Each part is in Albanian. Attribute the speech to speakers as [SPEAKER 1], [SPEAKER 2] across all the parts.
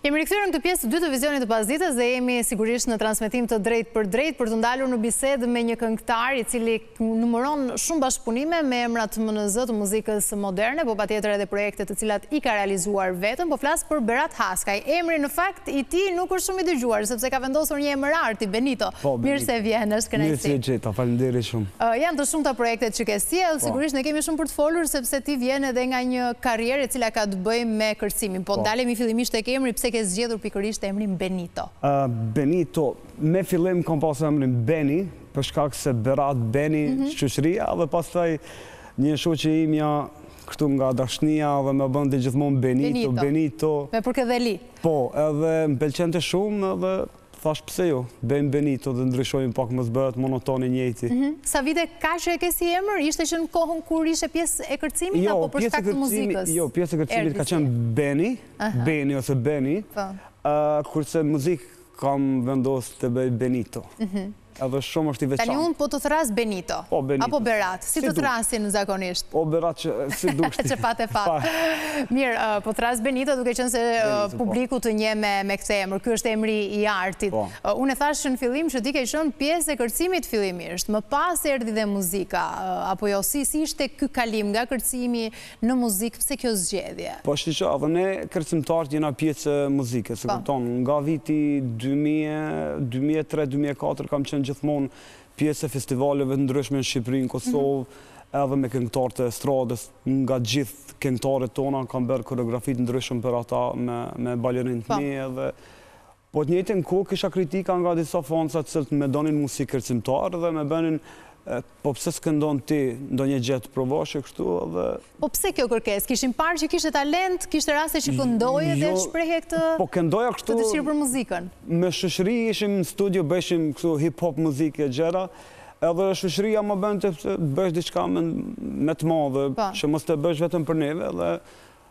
[SPEAKER 1] Jemi rikthyer në këtë pjesë të dytë të Vizionit të pasditës dhe jemi sigurisht në transmetim të drejtpërdrejtë për t'u ndalur në bisedë me një këngëtar i cili numëron shumë bashkëpunime me emrat më në zë të muzikës moderne, po patjetër edhe projekte të cilat i ka realizuar vetëm, po flas për Berat Haskaj. Emri në fakt i tij nuk është shumë i dëgjuar, sepse ka vendosur një emër arti, Benito.
[SPEAKER 2] Po, Benito.
[SPEAKER 1] Mirë se vjen, është kënaqësi.
[SPEAKER 2] Mirë se ju gjeta, faleminderit shumë.
[SPEAKER 1] Janë të shumta projektet që ke sjellë,
[SPEAKER 2] po.
[SPEAKER 1] sigurisht ne kemi shumë për të folur sepse ti vjen edhe nga një karrierë e cila ka të bëjë me kërcimin. Po, po. ndalemi fillimisht tek emri, pse ke zgjedhur pikërisht emrin Benito?
[SPEAKER 2] Ë uh, Benito, në fillim kam pasur emrin Beni, për shkak se Berat Beni, mm -hmm. dhe pastaj një shoqe imja Kështu nga dashnia dhe më bënte gjithmonë Benito, Benito.
[SPEAKER 1] Me përkëdheli.
[SPEAKER 2] Po, edhe më pëlqente shumë edhe thashë pse jo, bëjmë Benito dhe ndryshojmë pak mos bëhet monoton i njëjti. Mhm.
[SPEAKER 1] Sa vite ka që e ke si emër, ishte që në kohën kur ishe pjesë e kërcimit jo, apo për shkak të muzikës?
[SPEAKER 2] Jo, pjesë e kërcimit ka qenë Beni, Beni ose Beni, po. kurse muzikë kam vendosë ta bëj Benito. Mhm. Edhe shumë është i veçantë.
[SPEAKER 1] Tani unë po të thërras Benito. Po, Benito. Apo Berat, si të thërrasin zakonisht?
[SPEAKER 2] O, Berat qysh dush
[SPEAKER 1] ti. Çfarë të duash. Mirë, po të thërras Benito duke qenë se
[SPEAKER 2] po.
[SPEAKER 1] publiku të njeh me këtë emër. Ky është emri i artit.
[SPEAKER 2] Po.
[SPEAKER 1] Unë e thashë që në fillim që ti ke qenë pjesë e kërcimit fillimisht. Më pas erdhi dhe muzika. Apo jo, si ishte ky kalim nga kërcimi Në muzikë pse kjo zgjedhje?
[SPEAKER 2] Po ashtu që edhe ne kërcimtarët jena pjesë e muzikës,
[SPEAKER 1] e
[SPEAKER 2] kupton? Nga viti dy mijë, dy mijë e tre, dy mijë e katër kam qenë gjithmonë pjesë e festivaleve të ndryshme në Shqipëri, në Kosovë, edhe me këngëtarë të estradës, nga gjithë këngëtarët tona kam bërë koreografi të ndryshëm për ata me balerinët e mi edhe Po në të njëjtën kohë kisha kritika nga disa fansa të cilët më donin mu si kërcimtar dhe më bënin po pse s'këndon ti ndonjë gjë të provosh e kështu edhe
[SPEAKER 1] Po pse kjo kërkesë? Kishin parë që kishe talent, kishte raste që këndoje dhe shprehje këtë
[SPEAKER 2] Po këndoja kështu
[SPEAKER 1] dëshirë për muzikën.
[SPEAKER 2] Me shoqëri ishim në studio bëjshim kështu hip hop muzikë e gjëra edhe shoqëria më bënte të bësh diçka më të madhe që mos të bësh vetëm për neve dhe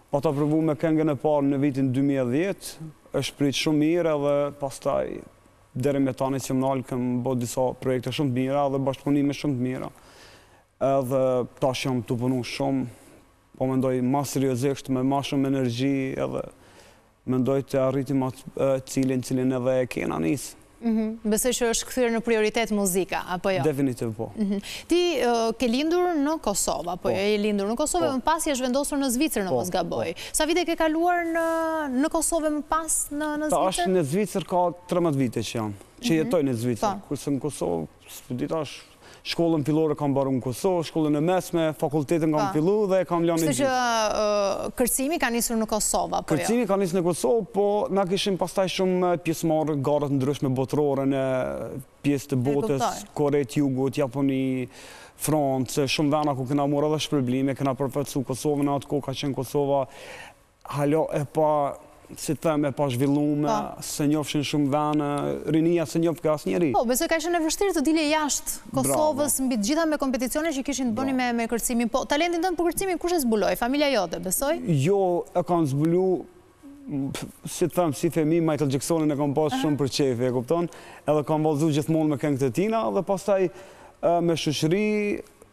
[SPEAKER 2] Pa ta provu me këngën e parë në vitin dy mijë e dhjetë, është prit shumë mirë edhe pastaj deri me tani s'jem nalë kam bo disa projekte shumë të mira edhe bashkëpunime shumë të mira. Edhe tash jam tu punu shumë, po mendoj ma seriozisht me ma shumë energji edhe Mendoj të arritim atë cilin cilin edhe e kena nisë. Mhm.
[SPEAKER 1] Besoj që është kthyer në prioritet muzika, apo jo?
[SPEAKER 2] Definitiv, po. Mhm.
[SPEAKER 1] Ti ke lindur në Kosovë, apo po. jo? I lindur në Kosovë, po. më pas je vendosur në Zvicër në po, mos gaboj. Sa vite ke kaluar në Kosovë, më pas në Zvicër?
[SPEAKER 2] Tash në Zvicër ka 13 vite që jam, që mhm. jetoj në Zvicër. Kurse në Kosovë, së për dita është Shkollën fillore kam mbaru në Kosovë, shkollën e mesme, fakultetin kam po fillu dhe e kam lënë
[SPEAKER 1] në gjys. Kështu që kërcimi ka nisur në Kosovë, apo jo?
[SPEAKER 2] Kërcimi ka nisur në Kosovë, po na kishim pastaj shumë pjesëmarrë garat ndryshme botërore në pjesë të botës, Kore të Jugut, Japoni, Francë, shumë vene ku kena marrë edhe shpërblime, kena përfaqësu Kosovën, në atë kohë ka qenë Kosova Hala e pa, si të them, e pazhvillume, s'e njofshin shumë vene, rinia s'e njofke asnjeri.
[SPEAKER 1] Po, besoj ka ishte e vështirë të dilje jashtë Kosovës, mbi të gjitha me kompeticione që kishin të bënin me kërcimin. Po, talentin tënd për kërcimin, kush e zbuloi? Familja jote, besoj?
[SPEAKER 2] Jo, e kam zbulu, si të them, si fëmi, Michael Jacksonin e kam pasë shumë për qejfi, e kupton? Edhe kam vallëzu gjithmonë me këngë të tina, dhe pastaj me shoqëri,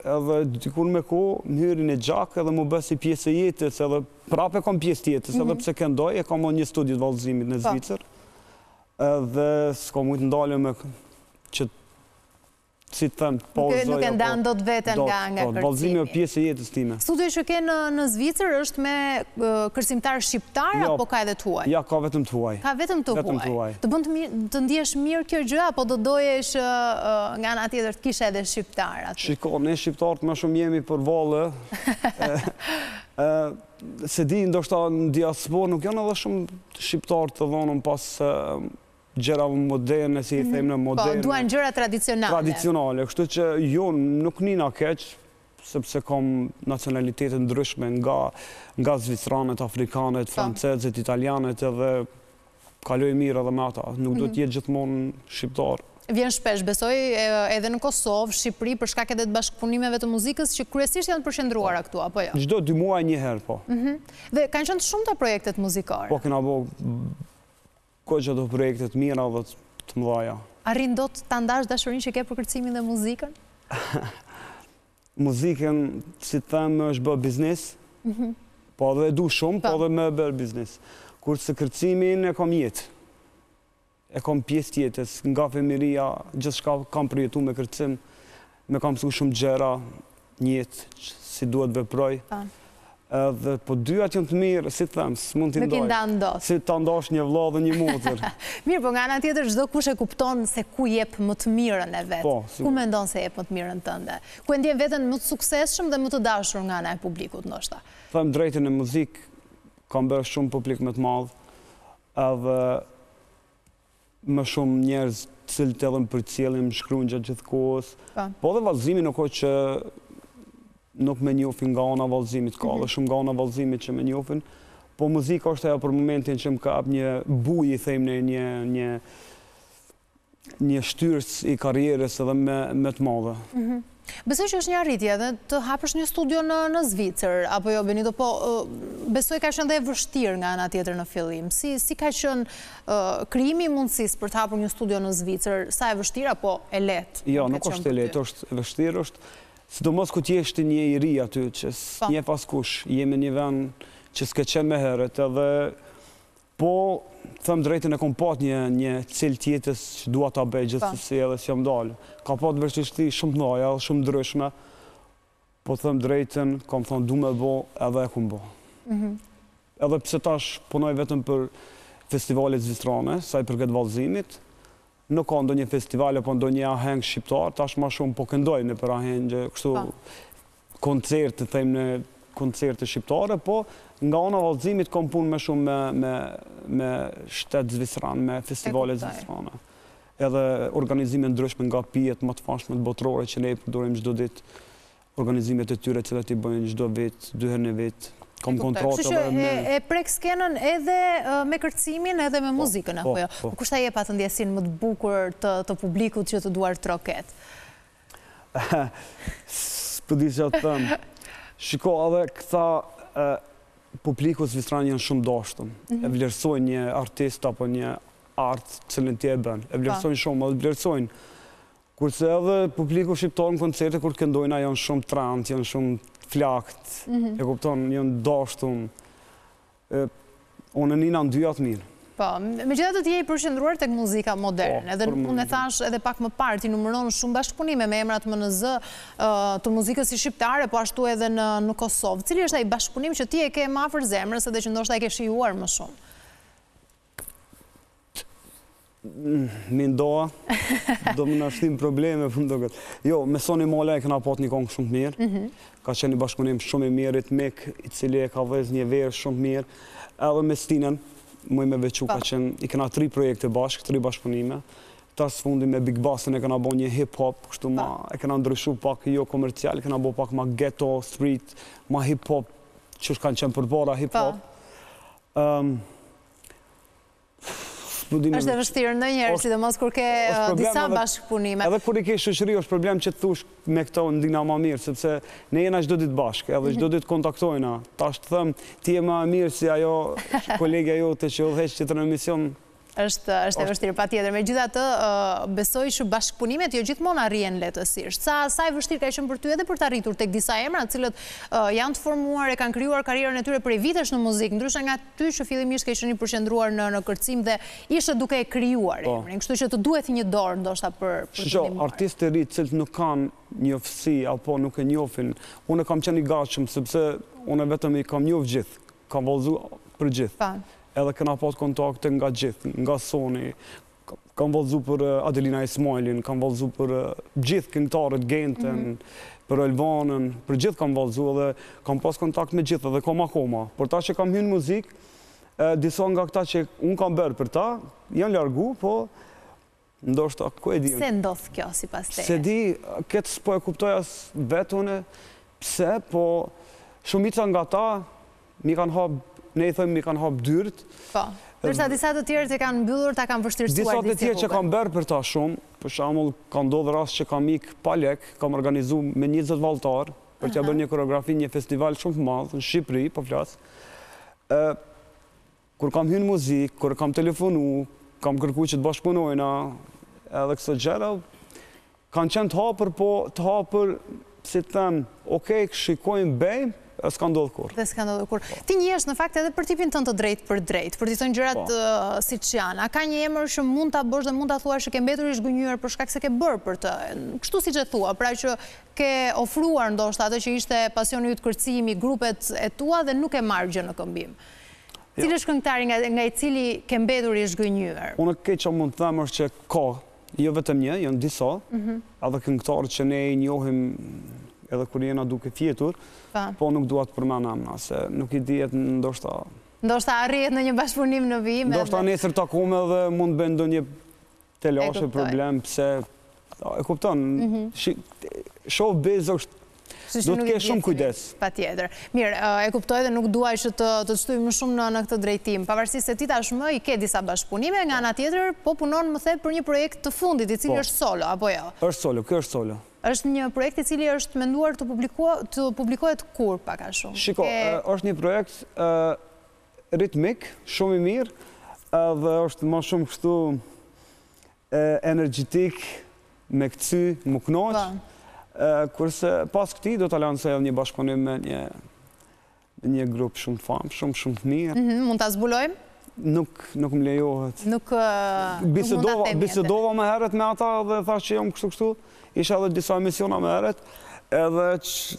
[SPEAKER 2] Edhe dikur me kohë, më hyni në gjak edhe m'u bë si pjesë e jetës, edhe prapë e kam pjesë të jetës, edhe mhm. pse këndoj, e kam një studio të vallëzimit në po. Zvicër, edhe s'kam mujtë ndalë me që si të them,
[SPEAKER 1] po zojë. Nuk e po- ndan dot vetën nga nga kërcimi.
[SPEAKER 2] Po, vallëzimi o pjesë e jetës time.
[SPEAKER 1] Studio që ke në Zvicër është me Kërcimtarë shqiptarë apo ka edhe të huaj?
[SPEAKER 2] Jo, ka vetëm të huaj.
[SPEAKER 1] Ka vetëm të huaj. Të bën të ndihesh mirë kjo gjë, apo do doje nga ana tjetër të kishe edhe shqiptarë?
[SPEAKER 2] Shiko, ne shqiptarët më shumë jemi për valle. S'e di, ndoshta në diasporë nuk janë edhe shumë shqiptarë të dhënun pas gjëra moderne, si i themi ne moderne.
[SPEAKER 1] Po, duan gjëra tradicionale.
[SPEAKER 2] Tradicionale, kështu që jo, nuk nihna keq, sepse kam nacionalitete të ndryshme nga nga zvicranët,
[SPEAKER 1] afrikanët,
[SPEAKER 2] francezët, italianët edhe kaloj mirë edhe me ata. Nuk duhet
[SPEAKER 1] mhm.
[SPEAKER 2] të jetë gjithmonë shqiptar.
[SPEAKER 1] Vjen shpesh, besoj edhe në Kosovë, Shqipëri, për shkak edhe të bashkëpunimeve të muzikës, që kryesisht janë të përqendruara po. këtu, apo jo?
[SPEAKER 2] Çdo dy muaj një herë, po. Mhm.
[SPEAKER 1] Dhe kanë qenë të shumta projektet muzikore.
[SPEAKER 2] Po kena bo Goxha do projekte të mira dhe të mdhaja.
[SPEAKER 1] Arrin dot ta ndash dashurinë që ke për kërcimin dhe muzikën?
[SPEAKER 2] Muzikën, si të them, më është bërë biznes, po edhe e du shumë, po edhe m'u bë biznes. Kurse kërcimin e kam jetë. E kam pjesë të jetës, nga fëmijëria, gjithçka kam përjetu me kërcim. Më ka mësu shumë gjëra në jetë që si duhet veproj. Edhe të dyat janë të mira, si të them, s'mund t'i ndaj. Nuk
[SPEAKER 1] i ndan dot.
[SPEAKER 2] Si ta ndash një vla dhe një motër.
[SPEAKER 1] Mirë, po nga ana tjetër, çdokush e kupton se ku jep më të mirën e vet. Po, si. Ku mendon se jep më të mirën tënde. Ku e ndjen vetën më të suksesshëm dhe më të dashur nga ana e publikut, ndoshta.
[SPEAKER 2] Them drejtën në muzikë, kam bërë shumë publik më të madh. Edhe më shumë njerëz të cilët edhe më përcjellin, më shkrujnë gjatë gjithë kohës. Po dhe vallëzimi nuk është që nuk më njofin nga ana vallëzimit, ka mhm. edhe shumë nga ana vallëzimit që më njofin. Po muzika është ajo për momentin që më ka hap një bujë, i themi ne një një një shtyrës i karrierës edhe më më të madhe.
[SPEAKER 1] Mhm. Besoj që është një arritje dhe të hapësh një studio në në Zvicër, apo jo Benito, po besoj ka qenë dhe e vështirë nga ana tjetër në fillim. Si si ka qenë krijimi i mundësisë për të hapur një studio në Zvicër, sa e vështirë apo e lehtë?
[SPEAKER 2] Jo, nuk është e lehtë, është e vështirë, është sidomos kur ti je një i ri aty që po. s'njeh askush, je me një vend që s'ke qenë ma herët edhe Po, të them drejtën e kom pat një një cil të jetës që dua ta bëj gjithsesi edhe s'jom dal. Ka pat vështirësi shumë të mëdha dhe shumë ndryshme. Po të them drejtën, kam thënë du me bo edhe e kom bo. Edhe pse tash punoj vetëm për festivalet zvicrane, sa i përket vallëzimit, Nuk ka ndonjë festival apo ndonjë aheng shqiptar, tash ma shumë po këndoj nëpër ahengje kështu koncerte i themi ne, koncerte shqiptare, po nga ana e vallëzimit kam punë ma shumë me me shtet zvicran, me festivale zvicrane. Edhe organizime ndryshme nga pijet ma të famshme botërore që ne i përdorim çdo ditë, organizimet e tyre të cilat i bëjnë çdo vit, dy herë në vit, kom kontrata
[SPEAKER 1] me... Kështu që e prek skenën edhe me kërcimin edhe me po, muzikën, apo po, jo? Po. Kush ta jep atë ndjesinë më të bukur të publikut që të duartroket?
[SPEAKER 2] S'po di çka të them. Shiko, edhe këta publiku zvicran janë shumë të dashtun. Mhm. E vlerësojnë një artist apo një art që ti e bën. E vlerësojnë shumë, edhe vlerësojnë Kurse edhe publiku shqiptar në koncerte kur këndojna janë shumë trantë, janë shumë të flaktë, e kupton, janë të dashtun. Unë ndina në dyjat mirë.
[SPEAKER 1] Po, megjithatë ti je i përqendruar tek muzika moderne, po, dhe unë e thashë edhe pak më parë, ti numëron shumë bashkëpunime me emrat më në zë të muzikës si shqiptare, po ashtu edhe në Kosovë. Cili është ai bashkëpunim që ti e ke ma afër zemrës edhe që ndoshta e ke shijuar më shumë?
[SPEAKER 2] Min doa, do më nshtin në probleme, për po më do këtë. Jo, me Soni Malajn e kena pat një kongë shumë të mirë. Mhm. Ka qenë një bashkëpunim shumë i mirë, ritmik, i cili e ka vëzë një verë shumë mirë. Edhe me Stinën, më i me veçu, ka po. qenë, i kena tri projekte bashkë, tri bashkëpunime. Tash së fundi me Big Bastën e kena bo një hip-hop, kështu ma, po. e kena ndryshu pak jo komercial, kena bo pak ma ghetto, street, ma hip-hop, qysh kanë qenë përpara hip-hop.
[SPEAKER 1] Është e vështirë ndonjëherë, sidomos kur ke disa bashkëpunime.
[SPEAKER 2] Edhe kur i ke shoqëri, është problem që të thush me këto ndina ma mirë, sepse ne jena çdo ditë bashkë, edhe çdo ditë kontaktojna. Tash të them, ti je ma mirë si ajo kolegja jote që udhëheq tjetrin emision,
[SPEAKER 1] Është e vështirë, patjetër. Megjithatë besoj që bashkëpunimet jo gjithmonë arrihen lehtësisht. Sa sa e vështirë ka qenë për ty edhe për të arritur tek disa emra, të cilët janë të formuar e kanë krijuar karierën e tyre prej vitesh në muzikë, ndryshe nga ty që fillimisht ke qenë i përqendruar në kërcim dhe ishe duke e krijuar po. emrin, kështu që të duhet një dorë ndoshta për të
[SPEAKER 2] një mërë. Artistë të ri të cilët nuk kanë njoftësi, apo nuk e njofin, unë kam qenë i gatshëm, sepse unë vetëm i kam njoft gjithë, Kam vallëzu për gjithë. Edhe kena pas kontakte nga gjithë, nga Soni, kam vallëzu për Adelina Ismajlin, kam vallëzu për gjithë këngëtarët, Genten, mhm. për Elvanën, për gjithë kam vallëzu edhe kam pas kontakt me gjithë edhe kam akoma. Por tash që kam hy në muzikë, disa nga këta që unë kam bërë për ta, janë largu, po Ndoshta, ku e di
[SPEAKER 1] unë. Pse ndodh kjo sipas teje?
[SPEAKER 2] S'e di, këtë s'po e kuptoj as vetë unë pse, po shumica nga ta m'i kanë hapë, ne i thojmë m'i kanë hapë dyert.
[SPEAKER 1] Po. Ndërsa disa të tjerët e kanë mbyllur, ta kanë vështirësuar disi rrugën.
[SPEAKER 2] Disa të tjerë që kanë bërë për ta shumë, për shembull, ka ndodhur rast që kam ik pa lekë, kam organizu me njëzet valltarë, për t'ia bërë një koreografi një festival shumë të madh, në Shqipëri po flas, Kur kam hy në muzikë, kur kam telefonu, kam kërku që të bashkëpunojna, edhe këso gjëra, kanë qenë të hapër, po të hapër, si të them, ok, shikojmë, bëjmë, e s'ka ndodhur kurrë.
[SPEAKER 1] Dhe s'ka ndodhur kurrë. Ti njihesh në fakt edhe për tipin tënd të drejtpërdrejtë, për t'i thënë gjërat po. siç janë. A ka një emër që mund ta bësh dhe mund ta thuash që ke mbetur i zhgënjyer për shkak se ke bërë për të? Kështu siç e thua, pra që ke ofruar ndoshta atë që ishte pasioni yt kërcimi, grupet e tua dhe nuk ke marrë gjë në këmbim. Cili është këngëtari nga i cili ke mbetur i zhgënjyer?
[SPEAKER 2] Unë këtë që mund të them është që ka, jo vetëm një, janë disa, edhe këngëtarë që ne i njohim edhe kur jena duke fjetur, po nuk dua të përmend emra, se nuk i dihet ndoshta...
[SPEAKER 1] Ndoshta arrihet në një bashkëpunim në vijim edhe...
[SPEAKER 2] Ndoshta nesër takome dhe mund të bëjmë ndonjë Të lashë problem pse e kupton. Showbiz është. Do të ke shumë kujdes.
[SPEAKER 1] Patjetër. Mirë, e kuptoj dhe nuk dua që të të shtyj më shumë në këtë drejtim. Pavarësisht se ti tashmë i ke disa bashkëpunime, nga ana tjetër, po punon më the për një projekt të fundit, i cili po. është solo, apo jo?
[SPEAKER 2] është solo, kjo është solo.
[SPEAKER 1] është një projekt i cili është menduar të publikohet kur, pak a shumë?
[SPEAKER 2] Shiko, është një projekt ritmik, shumë i mirë, edhe është ma shumë kështu energjetik, me këcy, m'u knaq, kurse pas këti do të lansoj edhe një bashkëpunim me një një grup shumë të famë, shumë shumë të mirë.
[SPEAKER 1] Mhm, mund të zbulojmë?
[SPEAKER 2] Nuk, nuk më lejohet.
[SPEAKER 1] Nuk, nuk mund të themi.
[SPEAKER 2] Bisedova ma herët me ata dhe thashë që jam kështu kështu, isha edhe disa emisiona ma herët, edhe që